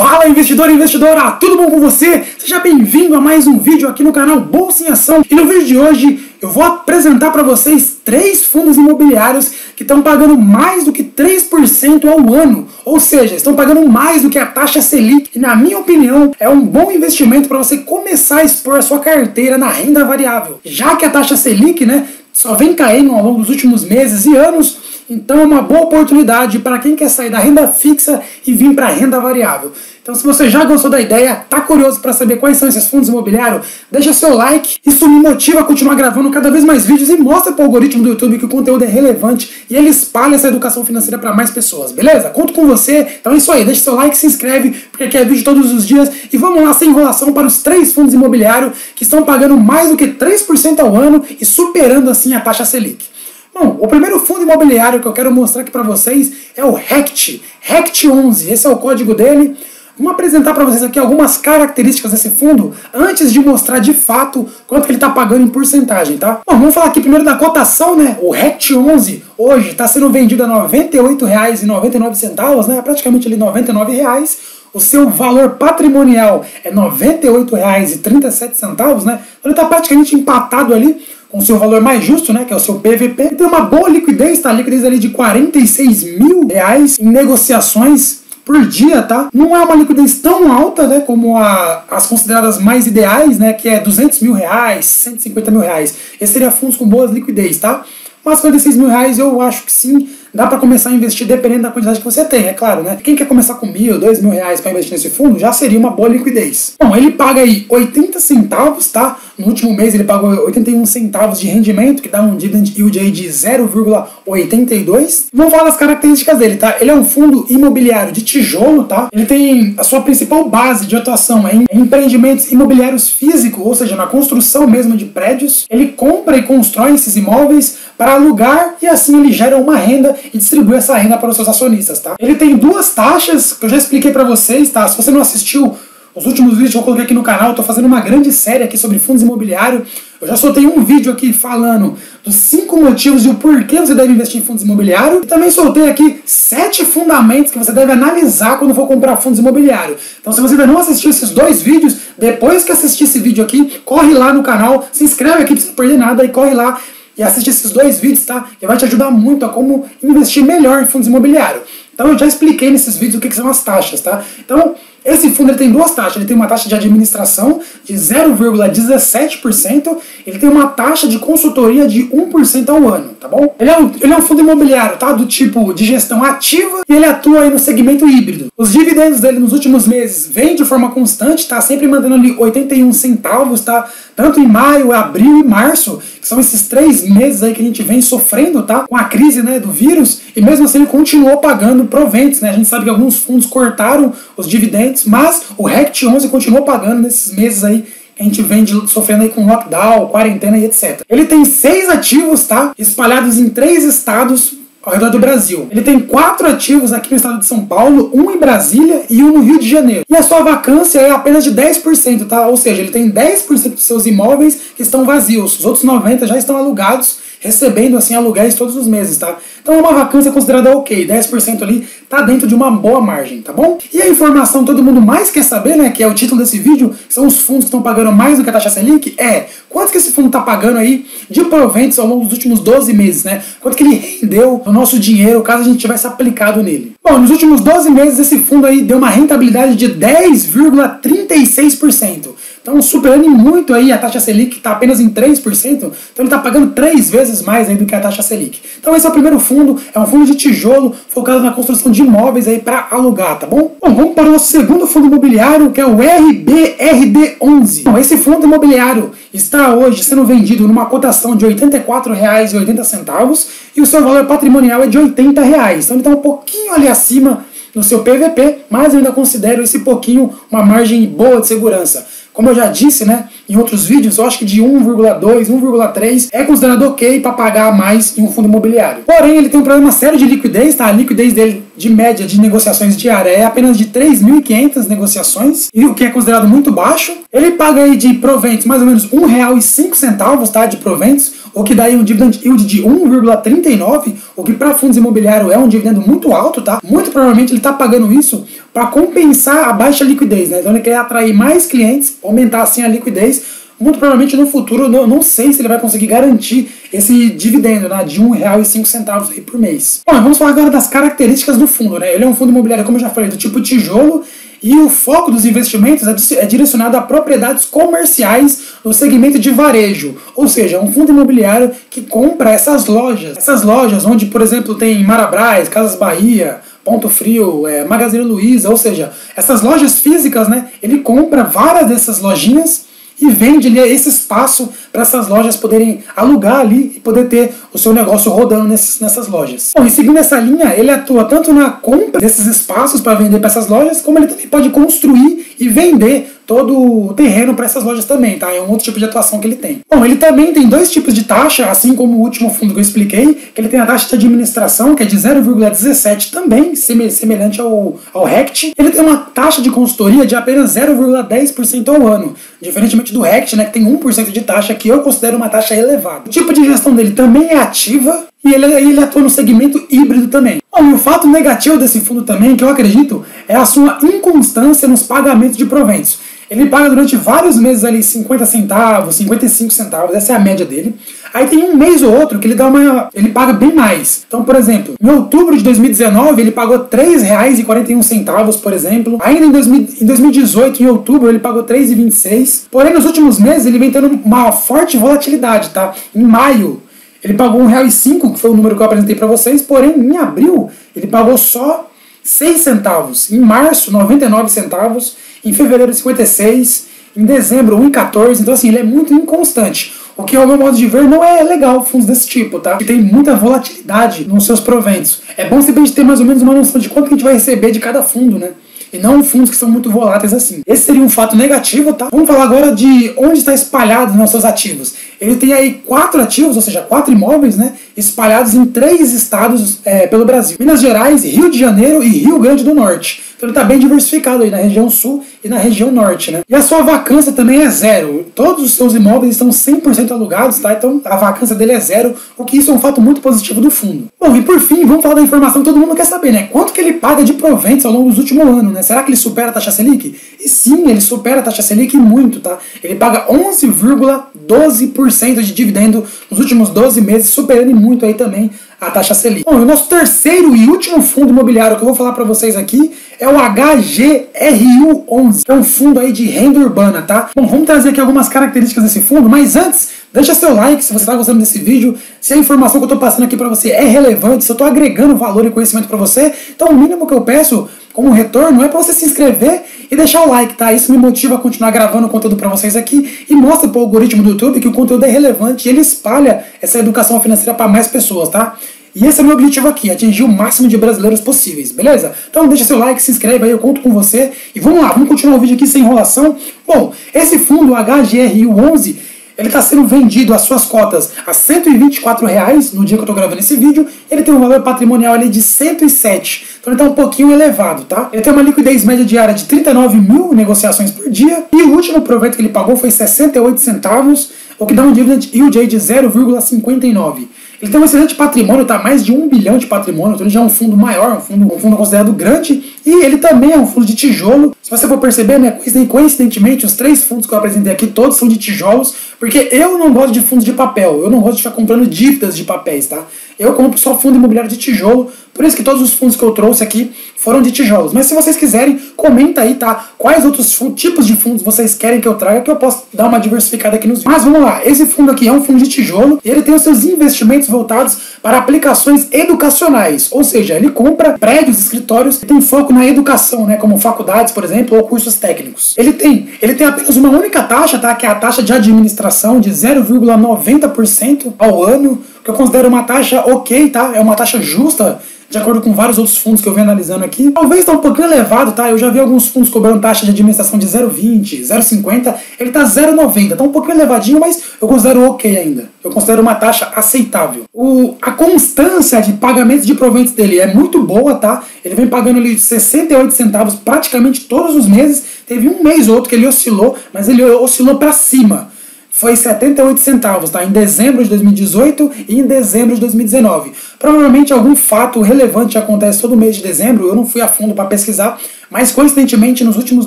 Fala investidor e investidora, tudo bom com você? Seja bem-vindo a mais um vídeo aqui no canal Bolsa em Ação. E no vídeo de hoje eu vou apresentar para vocês três fundos imobiliários que estão pagando mais do que 3% ao ano. Ou seja, estão pagando mais do que a taxa Selic. E na minha opinião, é um bom investimento para você começar a expor a sua carteira na renda variável. Já que a taxa Selic, né, só vem caindo ao longo dos últimos meses e anos, então é uma boa oportunidade para quem quer sair da renda fixa e vir para a renda variável. Então se você já gostou da ideia, tá curioso para saber quais são esses fundos imobiliários, deixa seu like, isso me motiva a continuar gravando cada vez mais vídeos e mostra para o algoritmo do YouTube que o conteúdo é relevante e ele espalha essa educação financeira para mais pessoas, beleza? Conto com você, então é isso aí, deixa seu like, se inscreve, porque aqui é vídeo todos os dias e vamos lá sem enrolação para os três fundos imobiliários que estão pagando mais do que 3% ao ano e superando assim a taxa Selic. Bom, o primeiro fundo imobiliário que eu quero mostrar aqui para vocês é o RECT, RECT11, esse é o código dele. Vamos apresentar para vocês aqui algumas características desse fundo antes de mostrar de fato quanto que ele está pagando em porcentagem, tá? Bom, vamos falar aqui primeiro da cotação, né? O RECT11 hoje está sendo vendido a R$ 98,99, né? Praticamente ali R$ 99,00. O seu valor patrimonial é R$ 98,37, né? Então ele está praticamente empatado ali com seu valor mais justo, né, que é o seu PVP, tem uma boa liquidez, tá? Liquidez ali de 46 mil reais em negociações por dia, tá? Não é uma liquidez tão alta, né, como a, as consideradas mais ideais, né, que é 200 mil reais, 150 mil reais. Esse seria fundos com boas liquidez, tá? Mas 46 mil reais eu acho que sim, dá para começar a investir dependendo da quantidade que você tem, é claro, né? Quem quer começar com mil, dois mil reais para investir nesse fundo já seria uma boa liquidez. Bom, ele paga aí 80 centavos, tá? No último mês ele pagou 81 centavos de rendimento, que dá um dividend yield aí de 0,82. Vamos falar das características dele, tá? Ele é um fundo imobiliário de tijolo, tá? Ele tem a sua principal base de atuação em empreendimentos imobiliários físicos, ou seja, na construção mesmo de prédios. Ele compra e constrói esses imóveis para alugar e assim ele gera uma renda e distribui essa renda para os seus acionistas, tá? Ele tem duas taxas que eu já expliquei para vocês, tá? Se você não assistiu os últimos vídeos que eu coloquei aqui no canal, estou fazendo uma grande série aqui sobre fundos imobiliários. Eu já soltei um vídeo aqui falando dos cinco motivos de o porquê você deve investir em fundos imobiliários. E também soltei aqui sete fundamentos que você deve analisar quando for comprar fundos imobiliários. Então, se você ainda não assistiu esses dois vídeos, depois que assistir esse vídeo aqui, corre lá no canal, se inscreve aqui para não perder nada e corre lá e assiste esses dois vídeos, tá? Que vai te ajudar muito a como investir melhor em fundos imobiliários. Então eu já expliquei nesses vídeos o que, que são as taxas, tá? Então, esse fundo ele tem duas taxas. Ele tem uma taxa de administração de 0,17%, ele tem uma taxa de consultoria de 1% ao ano, tá bom? Ele é, um, ele é um fundo imobiliário, tá? Do tipo de gestão ativa e ele atua aí no segmento híbrido. Os dividendos dele nos últimos meses vêm de forma constante, tá? Sempre mantendo ali 81 centavos, tá? Tanto em maio, abril e março, são esses três meses aí que a gente vem sofrendo, tá? Com a crise, né, do vírus, e mesmo assim ele continuou pagando proventos, né? A gente sabe que alguns fundos cortaram os dividendos, mas o RECT 11 continuou pagando nesses meses aí a gente vem de, sofrendo aí com lockdown, quarentena e etc. Ele tem seis ativos, tá? Espalhados em três estados ao redor do Brasil. Ele tem quatro ativos aqui no estado de São Paulo, um em Brasília e um no Rio de Janeiro. E a sua vacância é apenas de 10%, tá? Ou seja, ele tem 10% dos seus imóveis que estão vazios. Os outros 90% já estão alugados recebendo assim aluguéis todos os meses, tá? Então é uma vacância considerada ok, 10% ali tá dentro de uma boa margem, tá bom? E a informação todo mundo mais quer saber, né, que é o título desse vídeo, são os fundos que estão pagando mais do que a taxa Selic, é quanto que esse fundo tá pagando aí de proventos ao longo dos últimos 12 meses, né? Quanto que ele rendeu o nosso dinheiro caso a gente tivesse aplicado nele. Bom, nos últimos 12 meses esse fundo aí deu uma rentabilidade de 10,36%. Então, superando muito aí a taxa Selic, que está apenas em 3%, então ele está pagando três vezes mais aí do que a taxa Selic. Então, esse é o primeiro fundo, é um fundo de tijolo focado na construção de imóveis aí para alugar, tá bom? Bom, vamos para o nosso segundo fundo imobiliário, que é o RBRD11. Bom, esse fundo imobiliário está hoje sendo vendido numa cotação de R$ 84,80 e o seu valor patrimonial é de 80 reais. Então, ele está um pouquinho ali acima no seu PVP, mas eu ainda considero esse pouquinho uma margem boa de segurança. Como eu já disse, né, em outros vídeos, eu acho que de 1,2, 1,3 é considerado ok para pagar mais em um fundo imobiliário. Porém, ele tem um problema sério de liquidez, tá? A liquidez dele de média de negociações diárias é apenas de 3.500 negociações, e o que é considerado muito baixo. Ele paga aí de proventos mais ou menos R$ 1,05, tá? De proventos, o que dá um dividend yield de 1,39, o que para fundos imobiliários é um dividendo muito alto, tá? Muito provavelmente ele está pagando isso para compensar a baixa liquidez, né? Então ele quer atrair mais clientes, aumentar assim a liquidez muito provavelmente no futuro, eu não sei se ele vai conseguir garantir esse dividendo né, de R$ 1,05 aí por mês. Bom, vamos falar agora das características do fundo. Né? Ele é um fundo imobiliário, como eu já falei, do tipo tijolo e o foco dos investimentos é, é direcionado a propriedades comerciais no segmento de varejo, ou seja, um fundo imobiliário que compra essas lojas. Essas lojas onde, por exemplo, tem Marabras, Casas Bahia, Ponto Frio, é, Magazine Luiza, ou seja, essas lojas físicas, né? Ele compra várias dessas lojinhas e vende ali esse espaço para essas lojas poderem alugar ali e poder ter o seu negócio rodando nesses, nessas lojas. Bom, e seguindo essa linha, ele atua tanto na compra desses espaços para vender para essas lojas, como ele também pode construir e vender todo o terreno para essas lojas também, tá? É um outro tipo de atuação que ele tem. Bom, ele também tem dois tipos de taxa, assim como o último fundo que eu expliquei, que ele tem a taxa de administração, que é de 0,17 também, semelhante ao, ao RECT. Ele tem uma taxa de consultoria de apenas 0,10% ao ano, diferentemente do RECT, né, que tem 1% de taxa, que eu considero uma taxa elevada. O tipo de gestão dele também é ativa, e ele, ele atua no segmento híbrido também. Bom, e o fato negativo desse fundo também, que eu acredito, é a sua inconstância nos pagamentos de proventos. Ele paga durante vários meses ali 50 centavos, 55 centavos, essa é a média dele. Aí tem um mês ou outro que ele dá uma. ele paga bem mais. Então, por exemplo, em outubro de 2019 ele pagou R$ 3,41, por exemplo. Ainda em, 2000, em 2018, em outubro, ele pagou R$ 3,26. Porém, nos últimos meses ele vem tendo uma forte volatilidade, tá? Em maio, ele pagou R$ 1,05, que foi o número que eu apresentei para vocês, porém, em abril, ele pagou só 6 centavos. Em março, 99 centavos em fevereiro 56, em dezembro 1,14, então assim, ele é muito inconstante. O que, ao meu modo de ver, não é legal fundos desse tipo, tá? Que tem muita volatilidade nos seus proventos. É bom sempre a gente ter mais ou menos uma noção de quanto que a gente vai receber de cada fundo, né? E não fundos que são muito voláteis assim. Esse seria um fato negativo, tá? Vamos falar agora de onde está espalhado os seus ativos. Ele tem aí quatro ativos, ou seja, quatro imóveis, né? Espalhados em três estados é, pelo Brasil: Minas Gerais, Rio de Janeiro e Rio Grande do Norte. Então ele está bem diversificado aí na região sul e na região norte, né? E a sua vacância também é zero. Todos os seus imóveis estão 100% alugados, tá? Então a vacância dele é zero, o que isso é um fato muito positivo do fundo. Bom, e por fim, vamos falar da informação que todo mundo quer saber, né? Quanto que ele paga de proventos ao longo dos últimos anos, né? Será que ele supera a taxa Selic? E sim, ele supera a taxa Selic muito, tá? Ele paga 11,12% de dividendo nos últimos 12 meses, superando muito aí também a taxa Selic. Bom, e o nosso terceiro e último fundo imobiliário que eu vou falar para vocês aqui é o HGRU11, que é um fundo aí de renda urbana, tá? Bom, vamos trazer aqui algumas características desse fundo, mas antes, deixa seu like se você está gostando desse vídeo, se a informação que eu estou passando aqui para você é relevante, se eu estou agregando valor e conhecimento para você, então o mínimo que eu peço como retorno é para você se inscrever e deixar o like, tá? Isso me motiva a continuar gravando conteúdo para vocês aqui e mostra para o algoritmo do YouTube que o conteúdo é relevante e ele espalha essa educação financeira para mais pessoas, tá? E esse é o meu objetivo aqui, atingir o máximo de brasileiros possíveis, beleza? Então deixa seu like, se inscreve aí, eu conto com você. E vamos lá, vamos continuar o vídeo aqui sem enrolação. Bom, esse fundo HGRU11, ele está sendo vendido as suas cotas a 124 reais no dia que eu estou gravando esse vídeo. Ele tem um valor patrimonial ali de 107. Então ele está um pouquinho elevado, tá? Ele tem uma liquidez média diária de 39 mil negociações por dia. E o último proveito que ele pagou foi 68 centavos, o que dá um dividend yield de 0,59. Ele tem um excelente patrimônio, tá? Mais de um bilhão de patrimônio, então ele já é um fundo maior, um fundo, um fundo considerado grande. E ele também é um fundo de tijolo. Se você for perceber, né, coincidentemente, os três fundos que eu apresentei aqui, todos são de tijolos, porque eu não gosto de fundos de papel, eu não gosto de ficar comprando dívidas de papéis, tá? Eu compro só fundo imobiliário de tijolo, por isso que todos os fundos que eu trouxe aqui foram de tijolos. Mas se vocês quiserem, comenta aí, tá? Quais outros tipos de fundos vocês querem que eu traga, que eu posso dar uma diversificada aqui nos vídeos. Mas vamos lá, esse fundo aqui é um fundo de tijolo e ele tem os seus investimentos voltados para aplicações educacionais, ou seja, ele compra prédios, escritórios que tem foco na educação, né, como faculdades, por exemplo, ou cursos técnicos. Ele tem, ele tem apenas uma única taxa, tá, que é a taxa de administração de 0,90% ao ano, que eu considero uma taxa ok, tá? É uma taxa justa de acordo com vários outros fundos que eu venho analisando aqui. Talvez está um pouquinho elevado, tá? Eu já vi alguns fundos cobrando taxa de administração de 0,20, 0,50. Ele está 0,90. Está um pouquinho elevadinho, mas eu considero ok ainda. Eu considero uma taxa aceitável. O, a constância de pagamento de proventos dele é muito boa, tá? Ele vem pagando ali 68 centavos praticamente todos os meses. Teve um mês ou outro que ele oscilou, mas ele oscilou para cima. Foi 78 centavos, tá? Em dezembro de 2018 e em dezembro de 2019. Provavelmente algum fato relevante acontece todo mês de dezembro, eu não fui a fundo para pesquisar, mas coincidentemente nos últimos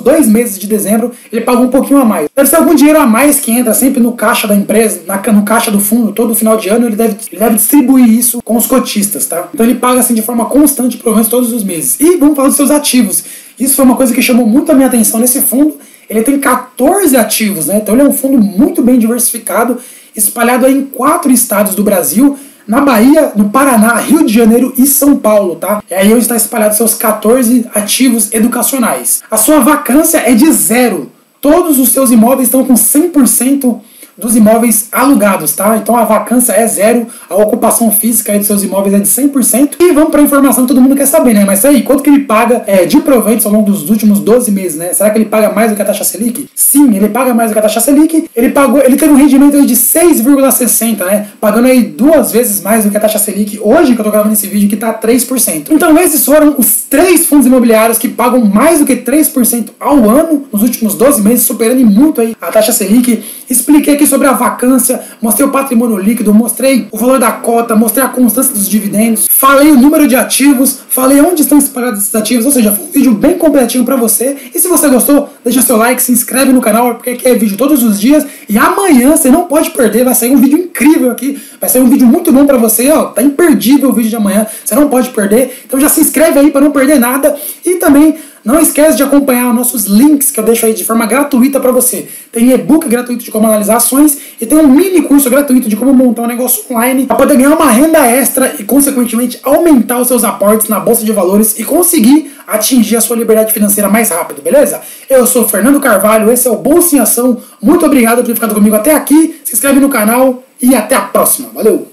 dois meses de dezembro ele pagou um pouquinho a mais. Deve ser algum dinheiro a mais que entra sempre no caixa da empresa, na, no caixa do fundo, todo final de ano ele deve, ele deve distribuir isso com os cotistas, tá? Então ele paga assim de forma constante, provavelmente todos os meses. E vamos falar dos seus ativos. Isso foi uma coisa que chamou muito a minha atenção nesse fundo ele tem 14 ativos, né? Então ele é um fundo muito bem diversificado, espalhado em quatro estados do Brasil, na Bahia, no Paraná, Rio de Janeiro e São Paulo, tá? E aí onde está espalhado seus 14 ativos educacionais. A sua vacância é de zero. Todos os seus imóveis estão com 100% dos imóveis alugados, tá? Então a vacância é zero, a ocupação física dos seus imóveis é de 100%. E vamos para a informação que todo mundo quer saber, né? Mas aí, quanto que ele paga é, de proventos ao longo dos últimos 12 meses, né? Será que ele paga mais do que a taxa Selic? Sim, ele paga mais do que a taxa Selic. Ele pagou, ele teve um rendimento aí de 6,60, né? Pagando aí duas vezes mais do que a taxa Selic hoje que eu tô gravando esse vídeo que tá 3%. Então esses foram os três fundos imobiliários que pagam mais do que 3% ao ano nos últimos 12 meses, superando muito aí a taxa Selic. Expliquei aqui aqui sobre a vacância, mostrei o patrimônio líquido, mostrei o valor da cota, mostrei a constância dos dividendos, falei o número de ativos, falei onde estão espalhados esses ativos, ou seja, foi um vídeo bem completinho para você. E se você gostou, deixa seu like, se inscreve no canal, porque aqui é vídeo todos os dias. E amanhã você não pode perder, vai sair um vídeo incrível aqui, vai sair um vídeo muito bom para você, ó, tá imperdível o vídeo de amanhã, você não pode perder. Então já se inscreve aí para não perder nada e também não esquece de acompanhar nossos links que eu deixo aí de forma gratuita para você. Tem e-book gratuito de como analisar ações e tem um mini curso gratuito de como montar um negócio online para poder ganhar uma renda extra e, consequentemente, aumentar os seus aportes na bolsa de valores e conseguir atingir a sua liberdade financeira mais rápido, beleza? Eu sou Fernando Carvalho, esse é o Bolsa em Ação. Muito obrigado por ter ficado comigo até aqui. Se inscreve no canal e até a próxima. Valeu!